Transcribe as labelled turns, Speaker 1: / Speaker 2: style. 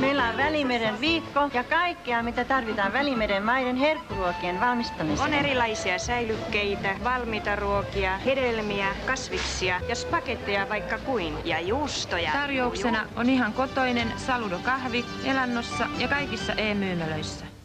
Speaker 1: Meillä on Välimeren viikko ja kaikkea, mitä tarvitaan Välimeren maiden herkkuruokien valmistamiseen.
Speaker 2: On erilaisia säilykkeitä, valmiita ruokia, hedelmiä, kasviksia ja spagetteja vaikka kuin. Ja juustoja.
Speaker 3: Tarjouksena on ihan kotoinen saludokahvi Elannossa ja kaikissa e-myymälöissä.